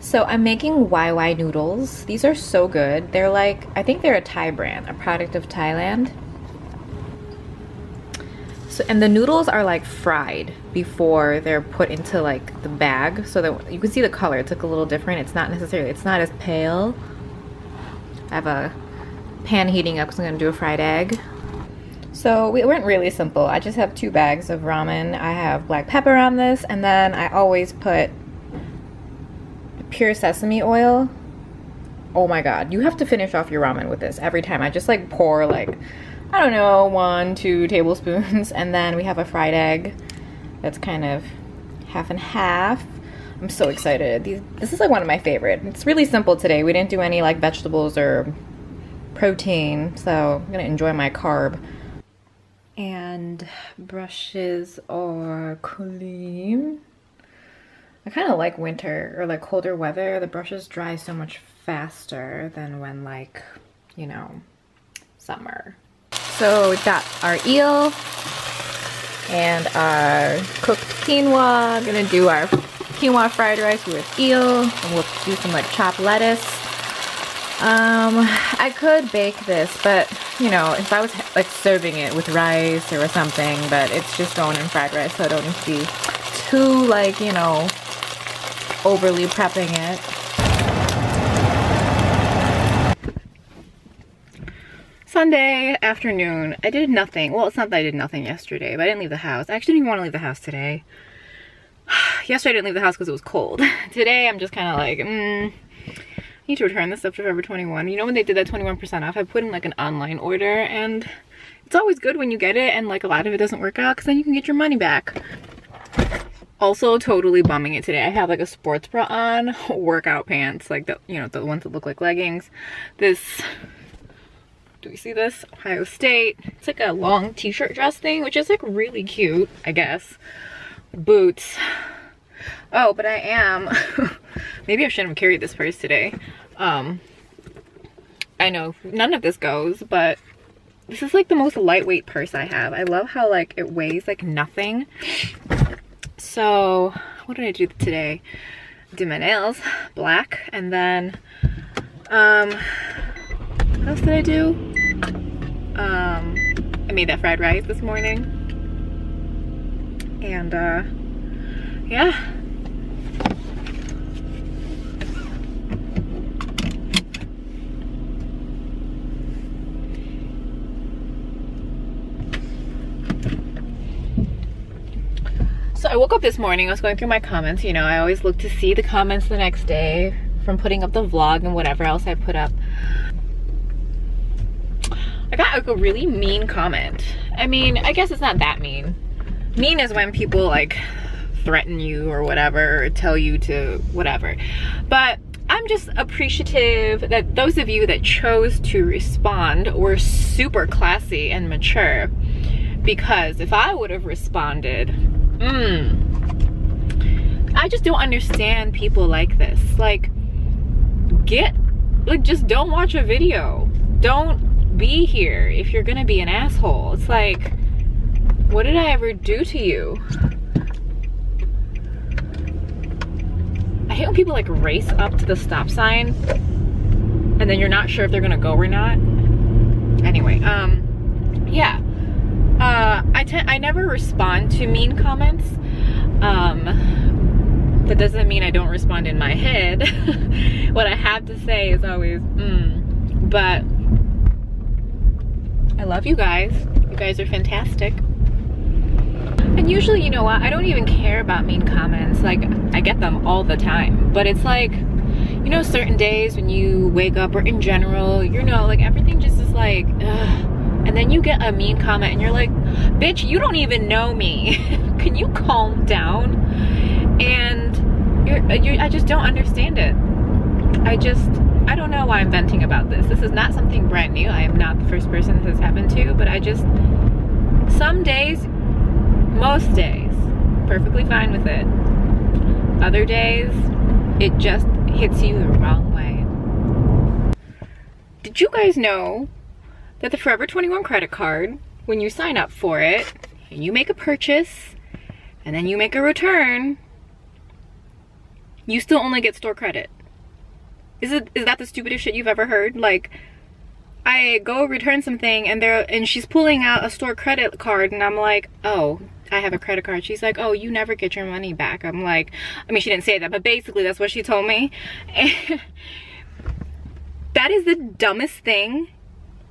So I'm making Wai Wai noodles. These are so good. They're like, I think they're a Thai brand, a product of Thailand. So, and the noodles are like fried before they're put into like the bag so that you can see the color. It's like a little different. It's not necessarily, it's not as pale. I have a pan heating up because I'm gonna do a fried egg. So we went really simple. I just have two bags of ramen. I have black pepper on this and then I always put pure sesame oil. Oh my god, you have to finish off your ramen with this every time. I just like pour like, I don't know, one, two tablespoons and then we have a fried egg that's kind of half and half. I'm so excited. These, this is like one of my favorite. It's really simple today. We didn't do any like vegetables or protein, so I'm gonna enjoy my carb. And brushes are clean. I kind of like winter or like colder weather. The brushes dry so much faster than when like, you know, summer. So we've got our eel and our cooked quinoa. I'm gonna do our quinoa fried rice with eel and we'll do some like chopped lettuce. Um, I could bake this, but you know, if I was like serving it with rice or something, but it's just going in fried rice, so I don't need to be too like, you know, overly prepping it. Sunday afternoon, I did nothing. Well, it's not that I did nothing yesterday, but I didn't leave the house. I actually didn't even want to leave the house today. yesterday I didn't leave the house because it was cold. today I'm just kind of like, mm, I need to return this stuff to Forever 21. You know when they did that 21% off, I put in like an online order and it's always good when you get it and like a lot of it doesn't work out because then you can get your money back. Also totally bumming it today. I have like a sports bra on, workout pants, like the, you know, the ones that look like leggings. This, do we see this? Ohio State. It's like a long t-shirt dress thing, which is like really cute, I guess. Boots. Oh, but I am, maybe I shouldn't have carried this purse today. Um, I know none of this goes, but this is like the most lightweight purse I have. I love how like it weighs like nothing so what did I do today? Did my nails, black, and then um what else did I do? Um I made that fried rice this morning. And uh yeah, I woke up this morning, I was going through my comments, you know, I always look to see the comments the next day from putting up the vlog and whatever else I put up. I got like a really mean comment. I mean, I guess it's not that mean. Mean is when people like threaten you or whatever, or tell you to whatever. But I'm just appreciative that those of you that chose to respond were super classy and mature. Because if I would have responded, mm, I just don't understand people like this. Like, get, like, just don't watch a video. Don't be here if you're gonna be an asshole. It's like, what did I ever do to you? I hate when people like race up to the stop sign and then you're not sure if they're gonna go or not. Anyway, um, yeah uh, I, I never respond to mean comments. Um, that doesn't mean I don't respond in my head. what I have to say is always, mm. But I love you guys. You guys are fantastic. And usually, you know what, I don't even care about mean comments. Like, I get them all the time. But it's like, you know, certain days when you wake up or in general, you know, like everything just is like, ugh and then you get a mean comment and you're like, bitch, you don't even know me. Can you calm down? And you're, uh, you're, I just don't understand it. I just, I don't know why I'm venting about this. This is not something brand new. I am not the first person this has happened to, but I just, some days, most days, perfectly fine with it. Other days, it just hits you the wrong way. Did you guys know that the Forever 21 credit card, when you sign up for it, and you make a purchase, and then you make a return, you still only get store credit. Is it is that the stupidest shit you've ever heard? Like I go return something and there and she's pulling out a store credit card and I'm like, "Oh, I have a credit card." She's like, "Oh, you never get your money back." I'm like, I mean, she didn't say that, but basically that's what she told me. That is the dumbest thing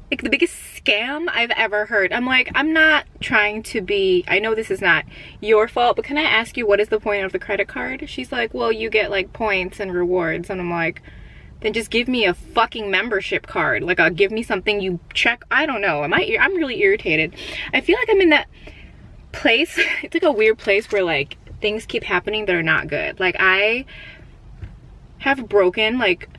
like the biggest scam I've ever heard. I'm like, I'm not trying to be, I know this is not your fault, but can I ask you what is the point of the credit card? She's like, well, you get like points and rewards. And I'm like, then just give me a fucking membership card. Like, uh, give me something you check. I don't know. Am I, I'm really irritated. I feel like I'm in that place. It's like a weird place where like things keep happening that are not good. Like I have broken like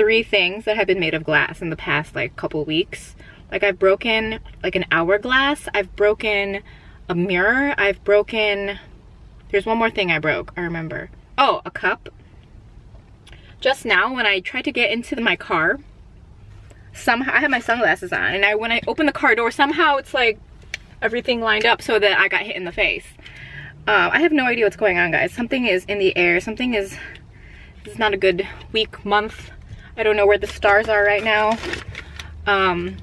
three things that have been made of glass in the past like couple weeks. Like I've broken like an hourglass, I've broken a mirror, I've broken, there's one more thing I broke, I remember. Oh, a cup. Just now when I tried to get into my car, somehow, I had my sunglasses on and I when I opened the car door, somehow it's like everything lined up so that I got hit in the face. Uh, I have no idea what's going on guys. Something is in the air, something is, this is not a good week, month, I don't know where the stars are right now. Um,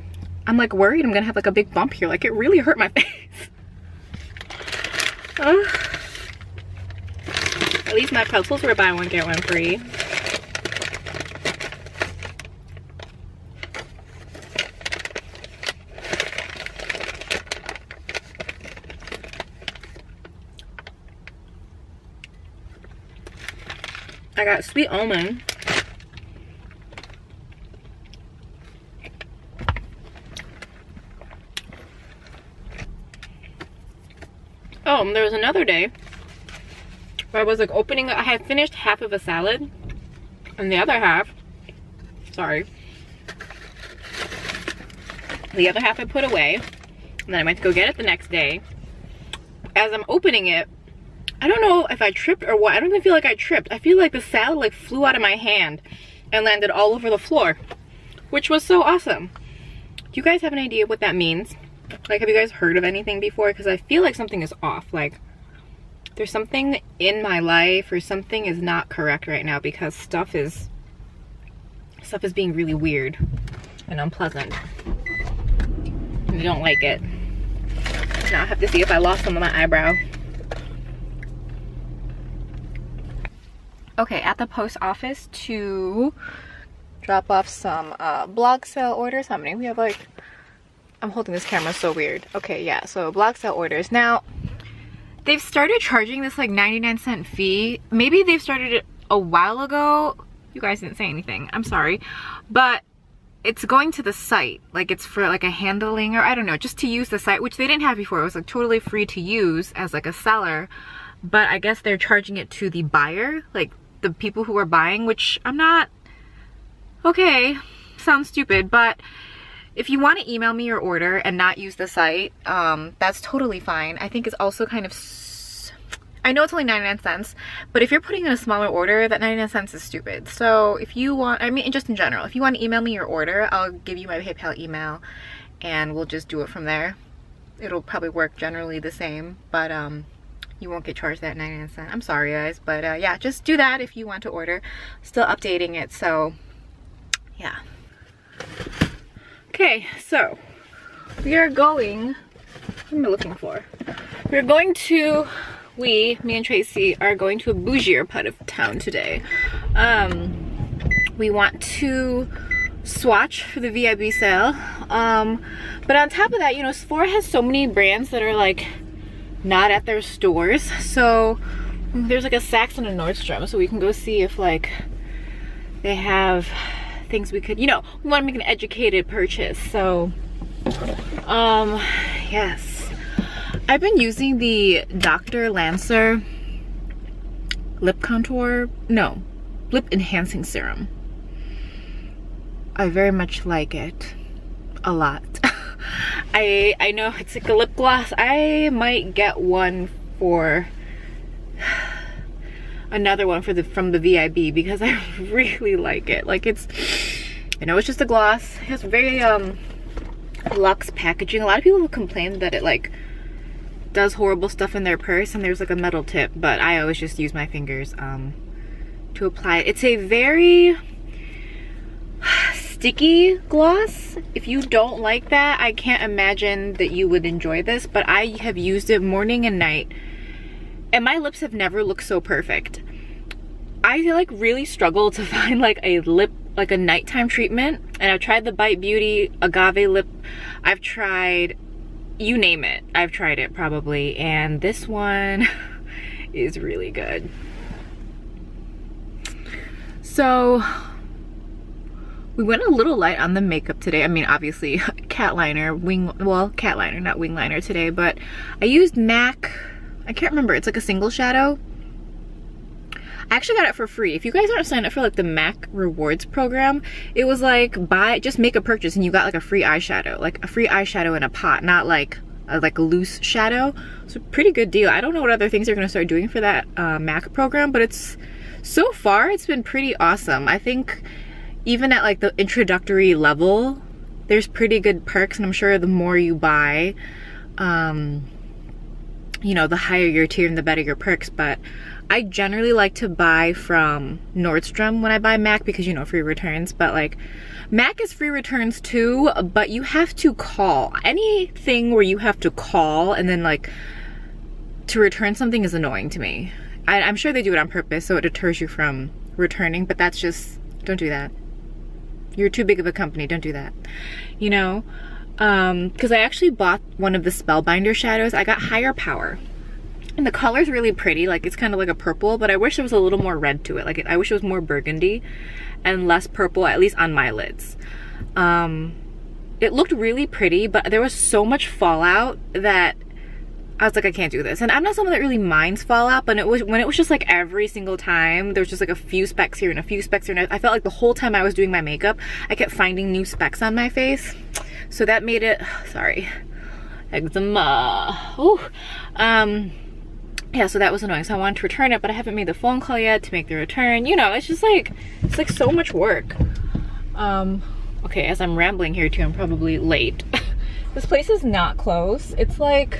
I'm like worried I'm gonna have like a big bump here. Like it really hurt my face. uh, at least my pretzels were buy one, get one free. I got sweet almond. There was another day where I was like opening, I had finished half of a salad and the other half, sorry, the other half I put away and then I went to go get it the next day. As I'm opening it, I don't know if I tripped or what. I don't even feel like I tripped. I feel like the salad like flew out of my hand and landed all over the floor, which was so awesome. Do you guys have an idea what that means? Like, have you guys heard of anything before? Because I feel like something is off. Like, there's something in my life or something is not correct right now because stuff is, stuff is being really weird and unpleasant. I don't like it. Now I have to see if I lost some of my eyebrow. Okay, at the post office to drop off some uh, blog sale orders. How many? We have like I'm holding this camera so weird. Okay, yeah, so blog sale orders. Now, they've started charging this like 99 cent fee. Maybe they've started it a while ago. You guys didn't say anything. I'm sorry. But it's going to the site. Like it's for like a handling or I don't know, just to use the site, which they didn't have before. It was like totally free to use as like a seller. But I guess they're charging it to the buyer, like the people who are buying, which I'm not, okay, sounds stupid, but if you want to email me your order and not use the site, um, that's totally fine. I think it's also kind of, I know it's only 99 cents, but if you're putting in a smaller order, that 99 cents is stupid. So if you want, I mean, just in general, if you want to email me your order, I'll give you my PayPal email and we'll just do it from there. It'll probably work generally the same, but um, you won't get charged that 99 cents. I'm sorry guys, but uh, yeah, just do that if you want to order. Still updating it, so yeah. Okay, so we are going, what am I looking for? We're going to, we, me and Tracy, are going to a bougier part of town today. Um, we want to swatch for the VIB sale. Um, but on top of that, you know, Sephora has so many brands that are like not at their stores. So there's like a Saks and a Nordstrom, so we can go see if like they have things we could, you know, we want to make an educated purchase. So, um, yes. I've been using the Dr. Lancer lip contour, no, lip enhancing serum. I very much like it a lot. I I know it's like a lip gloss. I might get one for another one for the from the VIB because I really like it. Like it's, I know it's just a gloss. It has very um luxe packaging. A lot of people complain that it like does horrible stuff in their purse and there's like a metal tip, but I always just use my fingers um to apply it. It's a very sticky gloss. If you don't like that, I can't imagine that you would enjoy this, but I have used it morning and night and my lips have never looked so perfect. I like really struggle to find like a lip like a nighttime treatment and I've tried the Bite Beauty agave lip. I've tried you name it I've tried it probably and this one is really good. So we went a little light on the makeup today. I mean obviously cat liner wing well cat liner not wing liner today but I used MAC I can't remember it's like a single shadow I actually got it for free. If you guys aren't signed up for like the MAC rewards program, it was like buy, just make a purchase and you got like a free eyeshadow, like a free eyeshadow in a pot, not like a, like loose shadow. It's a pretty good deal. I don't know what other things they're gonna start doing for that uh, MAC program, but it's, so far it's been pretty awesome. I think even at like the introductory level, there's pretty good perks and I'm sure the more you buy, um, you know, the higher your tier and the better your perks, but I generally like to buy from Nordstrom when I buy MAC because you know free returns but like MAC is free returns too but you have to call. Anything where you have to call and then like to return something is annoying to me. I, I'm sure they do it on purpose so it deters you from returning but that's just don't do that. You're too big of a company don't do that. You know um because I actually bought one of the spellbinder shadows I got higher power and the color's really pretty, like it's kind of like a purple, but I wish there was a little more red to it. Like I wish it was more burgundy and less purple, at least on my lids. Um, it looked really pretty, but there was so much fallout that I was like, I can't do this. And I'm not someone that really minds fallout, but it was when it was just like every single time, there was just like a few specks here and a few specks here. And I felt like the whole time I was doing my makeup, I kept finding new specks on my face. So that made it, sorry, eczema. Ooh. Um, yeah, so that was annoying. So I wanted to return it, but I haven't made the phone call yet to make the return. You know, it's just like, it's like so much work. Um, okay, as I'm rambling here too, I'm probably late. this place is not close. It's like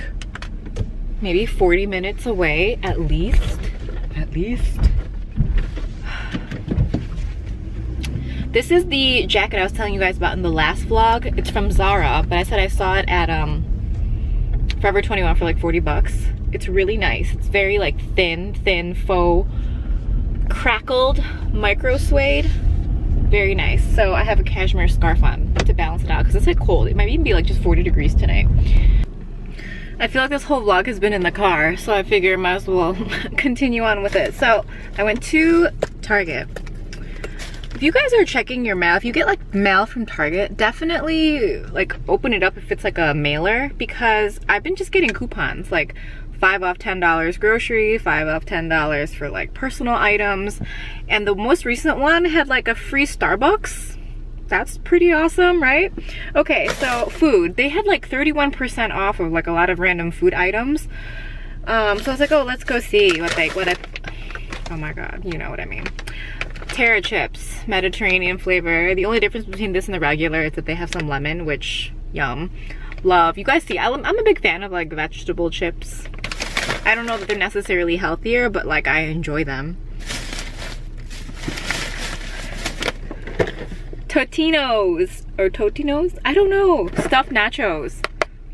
maybe 40 minutes away at least, at least. This is the jacket I was telling you guys about in the last vlog. It's from Zara, but I said I saw it at um, Forever 21 for like 40 bucks. It's really nice. It's very like thin, thin faux crackled micro suede. Very nice. So I have a cashmere scarf on to balance it out because it's like cold. It might even be like just 40 degrees tonight. I feel like this whole vlog has been in the car, so I figure I might as well continue on with it. So I went to Target. If you guys are checking your mail, if you get like mail from Target, definitely like open it up if it's like a mailer because I've been just getting coupons like five off $10 grocery, five off $10 for like personal items. And the most recent one had like a free Starbucks. That's pretty awesome, right? Okay, so food. They had like 31% off of like a lot of random food items. Um, so I was like, oh, let's go see what they, what I, oh my God, you know what I mean. Terra chips, Mediterranean flavor. The only difference between this and the regular is that they have some lemon, which, yum. Love. You guys see, I'm a big fan of like vegetable chips. I don't know that they're necessarily healthier, but like I enjoy them. Totino's or Totino's? I don't know. Stuffed nachos.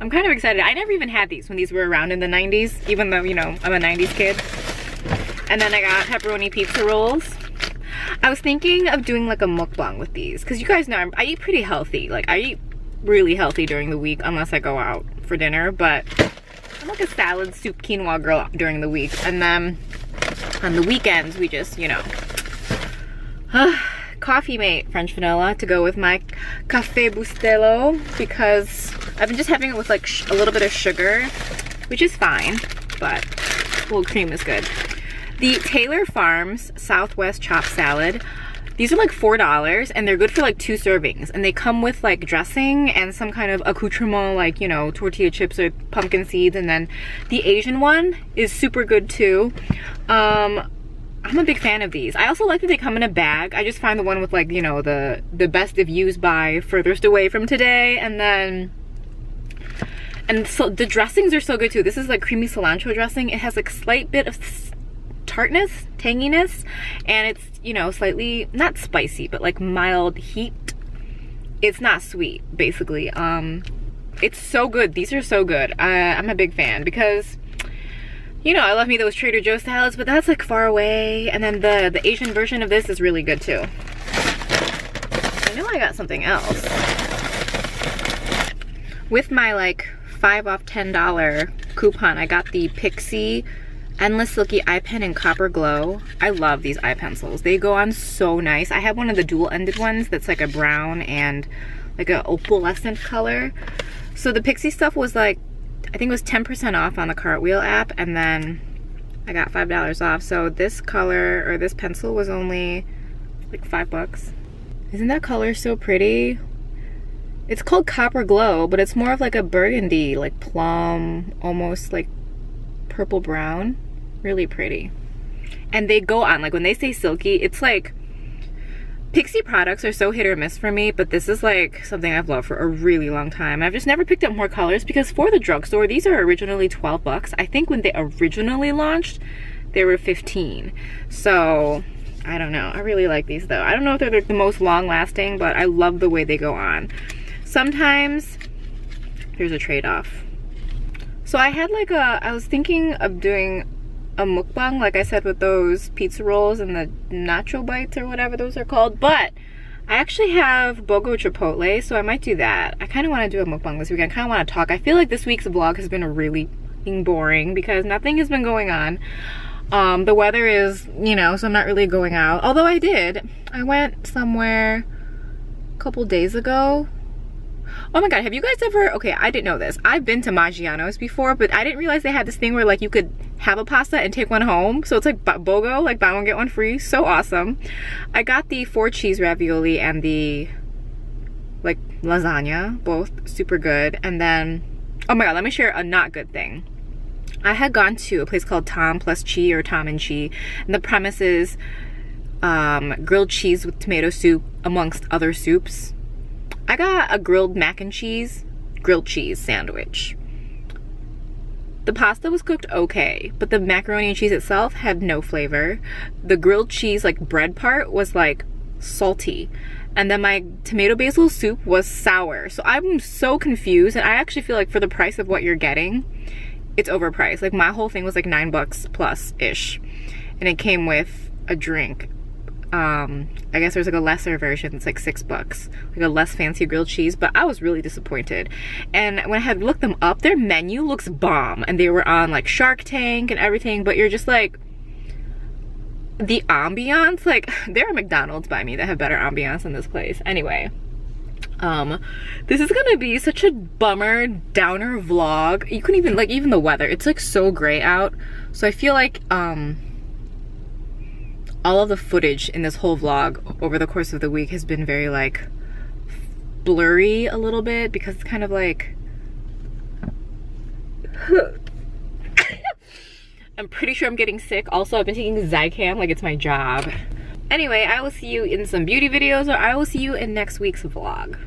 I'm kind of excited. I never even had these when these were around in the 90s, even though, you know, I'm a 90s kid. And then I got pepperoni pizza rolls. I was thinking of doing like a mukbang with these because you guys know I'm, I eat pretty healthy. Like I eat really healthy during the week unless I go out for dinner, but I'm like a salad soup quinoa girl during the week. And then on the weekends, we just, you know, coffee mate French vanilla to go with my Cafe Bustelo because I've been just having it with like a little bit of sugar, which is fine, but little cream is good. The Taylor Farms Southwest Chopped Salad these are like $4 and they're good for like two servings. And they come with like dressing and some kind of accoutrement like, you know, tortilla chips or pumpkin seeds. And then the Asian one is super good too. Um, I'm a big fan of these. I also like that they come in a bag. I just find the one with like, you know, the, the best if used by furthest away from today. And then, and so the dressings are so good too. This is like creamy cilantro dressing. It has like slight bit of tartness, tanginess, and it's, you know, slightly, not spicy, but like mild heat. It's not sweet, basically. Um, it's so good. These are so good. I'm a big fan because you know, I love me those Trader Joe's salads, but that's like far away. And then the, the Asian version of this is really good too. I know I got something else. With my like five off $10 coupon, I got the Pixi Endless Silky Eye Pen in Copper Glow. I love these eye pencils. They go on so nice. I have one of the dual-ended ones that's like a brown and like a opalescent color. So the Pixi stuff was like I think it was 10% off on the Cartwheel app and then I got $5 off. So this color or this pencil was only like five bucks. Isn't that color so pretty? It's called Copper Glow, but it's more of like a burgundy, like plum, almost like purple brown. Really pretty. And they go on, like when they say silky, it's like Pixi products are so hit or miss for me, but this is like something I've loved for a really long time. I've just never picked up more colors because for the drugstore, these are originally 12 bucks. I think when they originally launched, they were 15. So I don't know. I really like these though. I don't know if they're the most long lasting, but I love the way they go on. Sometimes there's a trade-off. So I had like a, I was thinking of doing a mukbang, like I said, with those pizza rolls and the nacho bites or whatever those are called. But I actually have Bogo Chipotle, so I might do that. I kind of want to do a mukbang this weekend. I kind of want to talk. I feel like this week's vlog has been really boring because nothing has been going on. Um, the weather is, you know, so I'm not really going out. Although I did. I went somewhere a couple days ago Oh my god, have you guys ever, okay, I didn't know this. I've been to Maggiano's before, but I didn't realize they had this thing where like you could have a pasta and take one home. So it's like BOGO, like buy one get one free. So awesome. I got the four cheese ravioli and the like lasagna, both super good. And then, oh my god, let me share a not good thing. I had gone to a place called Tom plus Chee or Tom and Chee, and the premise is um, grilled cheese with tomato soup amongst other soups I got a grilled mac and cheese, grilled cheese sandwich. The pasta was cooked okay, but the macaroni and cheese itself had no flavor. The grilled cheese, like bread part, was like salty. And then my tomato basil soup was sour. So I'm so confused. And I actually feel like for the price of what you're getting, it's overpriced. Like my whole thing was like nine bucks plus ish. And it came with a drink um, I guess there's like a lesser version, it's like six bucks, like a less fancy grilled cheese, but I was really disappointed. And when I had looked them up, their menu looks bomb, and they were on like Shark Tank and everything, but you're just like, the ambiance, like there are McDonald's by me that have better ambiance than this place. Anyway, um, this is gonna be such a bummer, downer vlog. You couldn't even, like even the weather, it's like so gray out. So I feel like, um, all of the footage in this whole vlog over the course of the week has been very like blurry a little bit because it's kind of like I'm pretty sure I'm getting sick. Also, I've been taking Zicam like it's my job. Anyway, I will see you in some beauty videos or I will see you in next week's vlog.